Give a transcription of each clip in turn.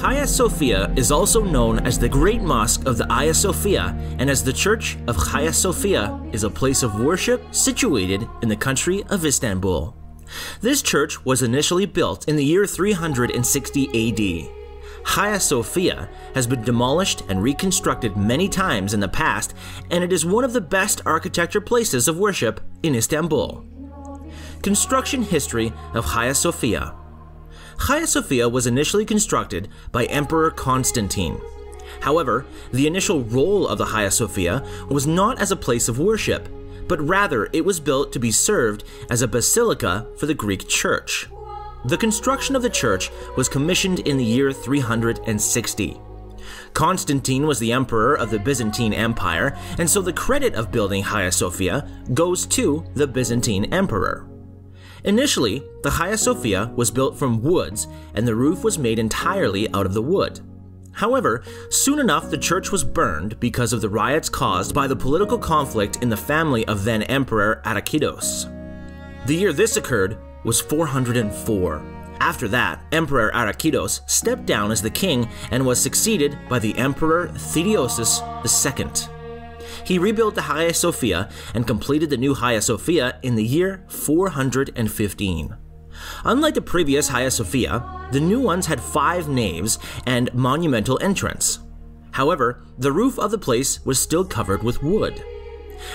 Hagia Sophia is also known as the Great Mosque of the Ayasofya and as the Church of Hagia Sophia is a place of worship situated in the country of Istanbul. This church was initially built in the year 360 AD. Hagia Sophia has been demolished and reconstructed many times in the past, and it is one of the best architecture places of worship in Istanbul. Construction history of Hagia Sophia Hagia Sophia was initially constructed by Emperor Constantine. However, the initial role of the Hagia Sophia was not as a place of worship, but rather it was built to be served as a basilica for the Greek church. The construction of the church was commissioned in the year 360. Constantine was the emperor of the Byzantine Empire, and so the credit of building Hagia Sophia goes to the Byzantine emperor. Initially, the Hagia Sophia was built from woods, and the roof was made entirely out of the wood. However, soon enough the church was burned because of the riots caused by the political conflict in the family of then Emperor Artakidos. The year this occurred was 404. After that, Emperor Artakidos stepped down as the king and was succeeded by the Emperor Theodosius II. He rebuilt the Hagia Sophia and completed the new Hagia Sophia in the year 415. Unlike the previous Hagia Sophia, the new ones had five naves and monumental entrance. However, the roof of the place was still covered with wood.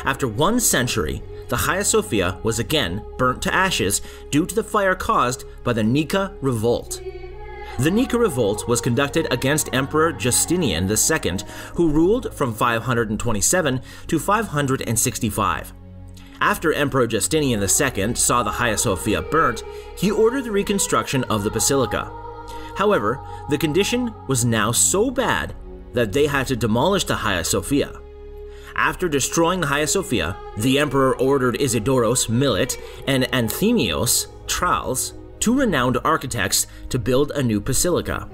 After one century, the Hagia Sophia was again burnt to ashes due to the fire caused by the Nika Revolt. The Nika Revolt was conducted against Emperor Justinian II, who ruled from 527 to 565. After Emperor Justinian II saw the Hagia Sophia burnt, he ordered the reconstruction of the basilica. However, the condition was now so bad that they had to demolish the Hagia Sophia. After destroying the Hagia Sophia, the emperor ordered Isidoros Millet and Anthemios Tralles, two renowned architects, to build a new basilica.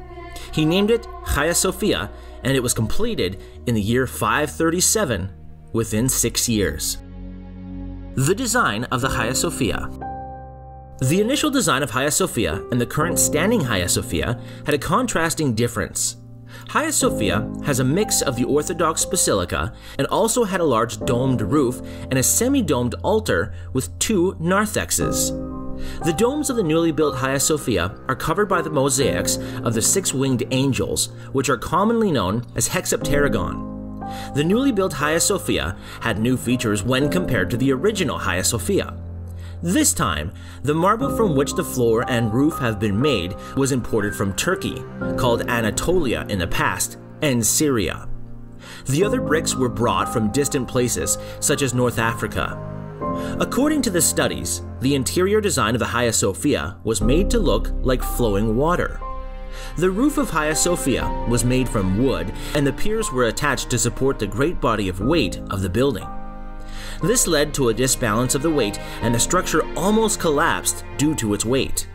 He named it Hagia Sophia, and it was completed in the year 537, within six years. The design of the Hagia Sophia. The initial design of Hagia Sophia and the current standing Hagia Sophia had a contrasting difference. Hagia Sophia has a mix of the Orthodox basilica and also had a large domed roof and a semi domed altar with two narthexes. The domes of the newly built Hagia Sophia are covered by the mosaics of the six winged angels, which are commonly known as hexapterygon. The newly built Hagia Sophia had new features when compared to the original Hagia Sophia. This time, the marble from which the floor and roof have been made was imported from Turkey, called Anatolia in the past, and Syria. The other bricks were brought from distant places, such as North Africa. According to the studies, the interior design of the Hagia Sophia was made to look like flowing water. The roof of Hagia Sophia was made from wood, and the piers were attached to support the great body of weight of the building. This led to a disbalance of the weight, and the structure almost collapsed due to its weight.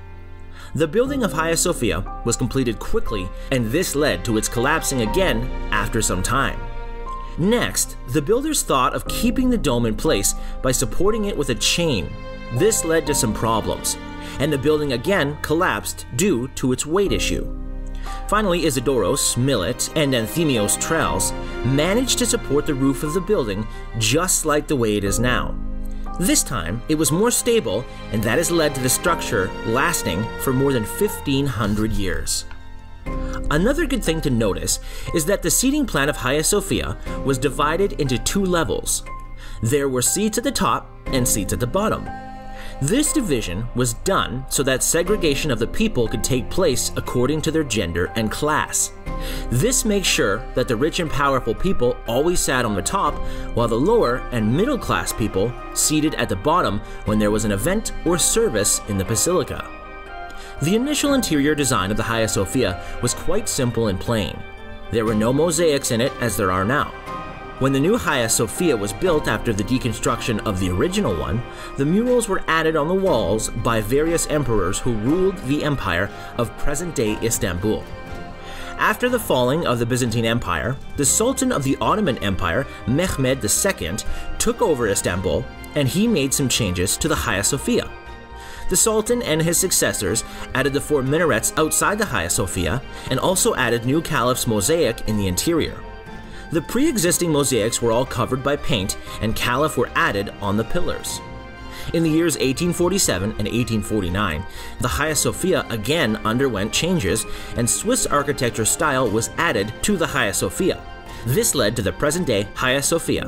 The building of Hagia Sophia was completed quickly, and this led to its collapsing again after some time. Next, the builders thought of keeping the dome in place by supporting it with a chain. This led to some problems, and the building again collapsed due to its weight issue. Finally, Isidoros, Millet, and Anthemios Tralles managed to support the roof of the building just like the way it is now. This time, it was more stable, and that has led to the structure lasting for more than 1500 years. Another good thing to notice is that the seating plan of Hagia Sophia was divided into two levels. There were seats at the top and seats at the bottom. This division was done so that segregation of the people could take place according to their gender and class. This makes sure that the rich and powerful people always sat on the top, while the lower and middle class people seated at the bottom when there was an event or service in the basilica. The initial interior design of the Hagia Sophia was quite simple and plain. There were no mosaics in it as there are now. When the new Hagia Sophia was built after the deconstruction of the original one, the murals were added on the walls by various emperors who ruled the empire of present day Istanbul. After the falling of the Byzantine Empire, the Sultan of the Ottoman Empire, Mehmed II, took over Istanbul and he made some changes to the Hagia Sophia. The Sultan and his successors added the four minarets outside the Hagia Sophia and also added new caliph's mosaic in the interior. The pre existing mosaics were all covered by paint, and caliph were added on the pillars. In the years 1847 and 1849, the Hagia Sophia again underwent changes, and Swiss architecture style was added to the Hagia Sophia. This led to the present day Hagia Sophia.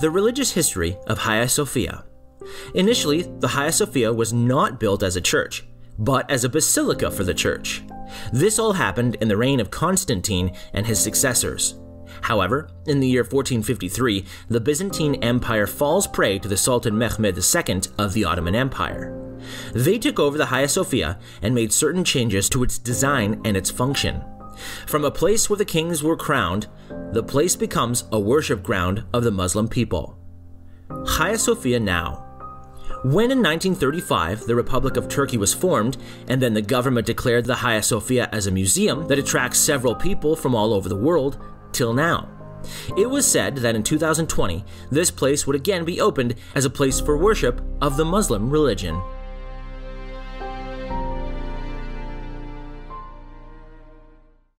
The religious history of Hagia Sophia. Initially, the Hagia Sophia was not built as a church, but as a basilica for the church. This all happened in the reign of Constantine and his successors. However, in the year 1453, the Byzantine Empire falls prey to the Sultan Mehmed II of the Ottoman Empire. They took over the Hagia Sophia and made certain changes to its design and its function. From a place where the kings were crowned, the place becomes a worship ground of the Muslim people. Hagia Sophia now. When in 1935 the Republic of Turkey was formed, and then the government declared the Hagia Sophia as a museum that attracts several people from all over the world, till now. It was said that in 2020, this place would again be opened as a place for worship of the Muslim religion.